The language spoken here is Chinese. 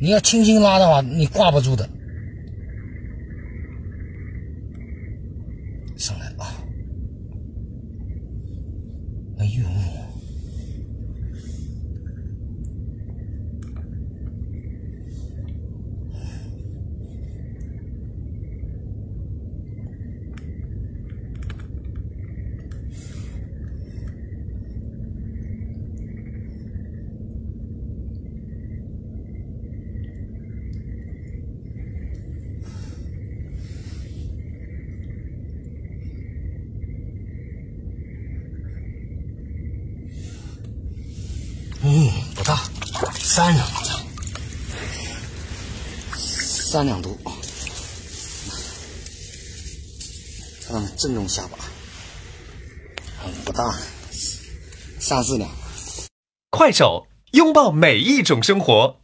你要轻轻拉的话，你挂不住的。上来啊！哎呦！嗯，不大，三两，三两多。嗯，正中下巴，嗯，不大，三四两。快手，拥抱每一种生活。